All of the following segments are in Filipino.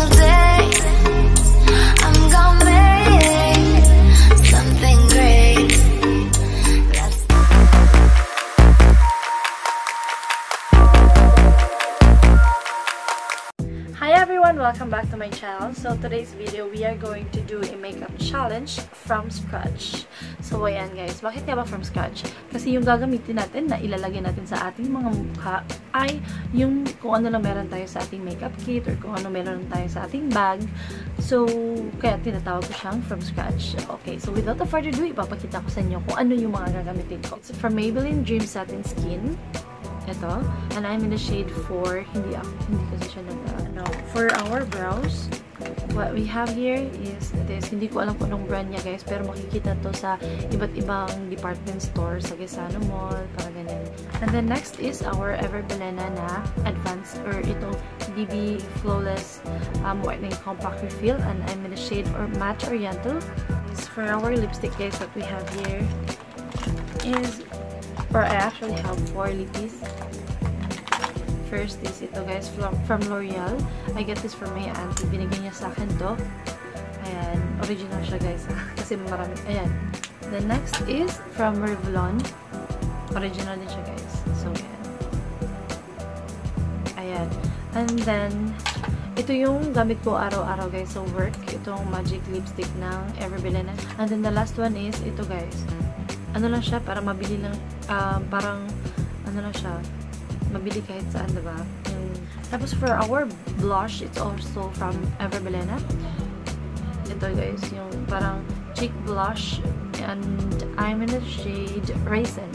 of day Welcome back to my channel. So today's video, we are going to do a makeup challenge from scratch. So ayan guys, bakit nga ba from scratch? Kasi yung gagamitin natin na ilalagay natin sa ating mga mukha ay yung kung ano lang meron tayo sa ating makeup kit or kung ano meron tayo sa ating bag. So, kaya tinatawag ko siyang from scratch. Okay, so without further ado, ipapakita ko sa inyo kung ano yung mga gagamitin ko. It's from Maybelline Dream Satin Skin. Ito. And I'm in the shade 4. Hindi ako, hindi kasi siya nag, ano, for our brows. What we have here is this. Hindi ko alam kung anong brand niya guys, pero makikita to sa iba't ibang department store sa Gesano Mall, para ganyan. And then next is our Everbelena na advanced or itong DB Flawless um, Whitening Compact Refill and I'm in the shade or Match Oriental. For our lipstick guys that we have here is or I actually have four lippies. First is ito guys from L'Oreal. I get this from my auntie. Binigyan niya sa akin to. Ayan. Original siya guys. Kasi marami. Ayan. The next is from Revlon. Original din siya guys. So, ayan. Ayan. And then, ito yung gamit ko araw-araw guys sa work. Itong magic lipstick ng Everbelena. And then the last one is ito guys ano lang siya, para mabili lang, um, parang, ano lang siya, mabili kahit saan, diba? Yung, tapos for our blush, it's also from Everbelena. Ito guys, yung parang cheek blush, and I'm in the shade Raisin.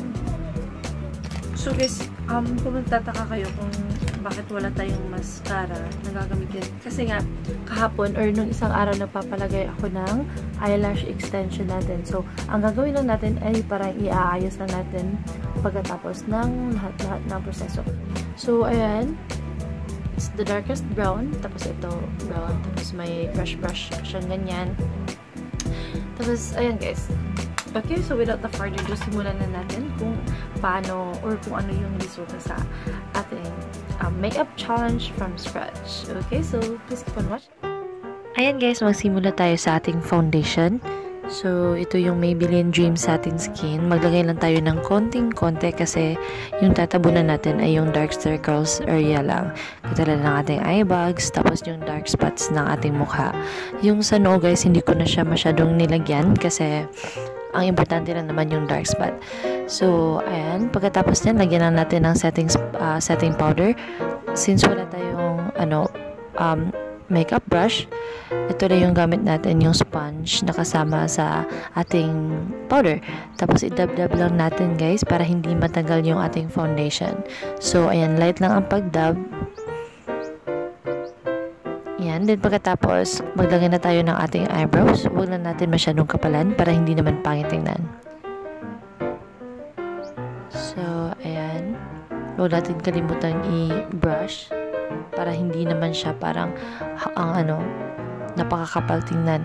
So guys, um, kung magtataka kayo kung bakit wala tayong mascara na gagamitin. Kasi nga, kahapon or nung isang araw nagpapalagay ako ng eyelash extension natin. So, ang gagawin lang natin ay parang iaayos lang natin pagkatapos ng lahat-lahat ng proseso. So, ayan. It's the darkest brown. Tapos ito, brown. Tapos may brush-brush siyang ganyan. Tapos, ayan guys. Okay, so without the further ado, simulan na natin kung paano or kung ano yung resulta sa ating makeup challenge from scratch. Okay, so please keep on watching. Ayan guys, magsimula tayo sa ating foundation. So, ito yung Maybelline Dream Satin Skin. Maglagay lang tayo ng konting-konti kasi yung tatabunan natin ay yung dark circles area lang. Katulad ng ating eye bags, tapos yung dark spots ng ating mukha. Yung sa noo guys, hindi ko na siya masyadong nilagyan kasi ang importante lang naman yung dark spot. So, ayan. Pagkatapos niyan, lagyan na natin ng setting, uh, setting powder. Since wala tayong, ano, um, makeup brush, ito na yung gamit natin, yung sponge na kasama sa ating powder. Tapos, idab-dab lang natin, guys, para hindi matagal yung ating foundation. So, ayan, light lang ang pag-dab. Yan. Then pagkatapos, maglagay na tayo ng ating eyebrows. Huwag na natin masyadong kapalan para hindi naman pangit tingnan. So, ayan. Huwag natin kalimutan i-brush para hindi naman siya parang ang ano, napakakapal tingnan.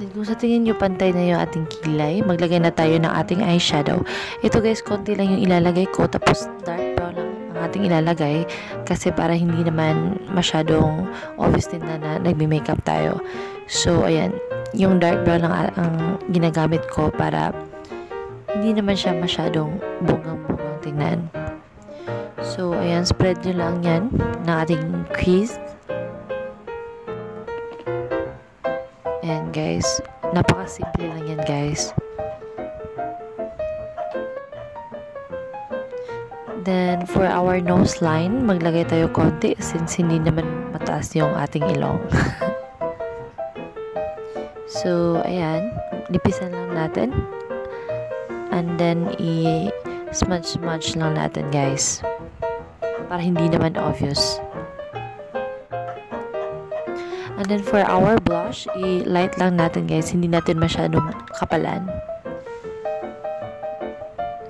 Then, kung sa tingin nyo pantay na yung ating kilay, maglagay na tayo ng ating eyeshadow. Ito guys, konti lang yung ilalagay ko. Tapos dark brown lang ang ating ilalagay. Kasi para hindi naman masyadong obvious din na, na nagme-makeup tayo. So, ayan. Yung dark brown lang ang ginagamit ko para hindi naman siya masyadong bungang-bungang tingnan. So, ayan. Spread nyo lang yan ng ating crease. Ayan guys. Napaka-simple lang yan guys. Then, for our nose line, maglagay tayo konti since hindi naman mataas yung ating ilong. so, ayan. Nipisan lang natin. And then, i-smudge-smudge lang natin guys. Para hindi naman obvious. And then for our blush, i-light lang natin guys. Hindi natin masyadong kapalan.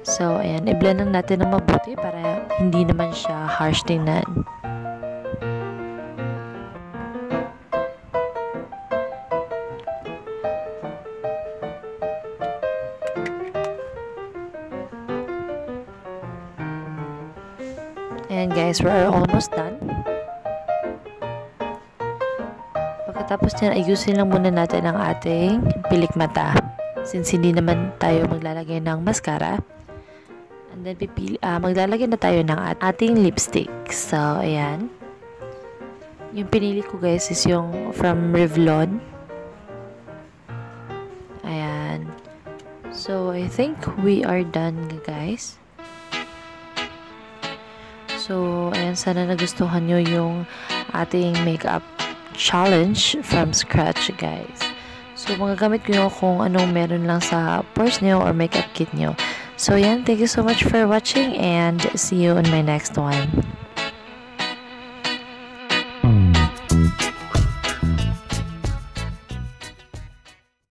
So, ayan. I-blend lang natin ng mabuti para hindi naman siya harsh tingnan. Ayan guys, we're almost done. Pagkatapos niyan, ayusin lang muna natin ang ating pilik mata. Since hindi naman tayo maglalagay ng mascara. And then, pipili, ah, maglalagay na tayo ng at- ating lipstick. So, ayan. Yung pinili ko guys is yung from Revlon. Ayan. So, I think we are done guys. So, ayan, sana nagustuhan nyo yung ating makeup challenge from scratch, guys. So, magagamit ko kung anong meron lang sa purse nyo or makeup kit nyo. So, yan, thank you so much for watching and see you in my next one.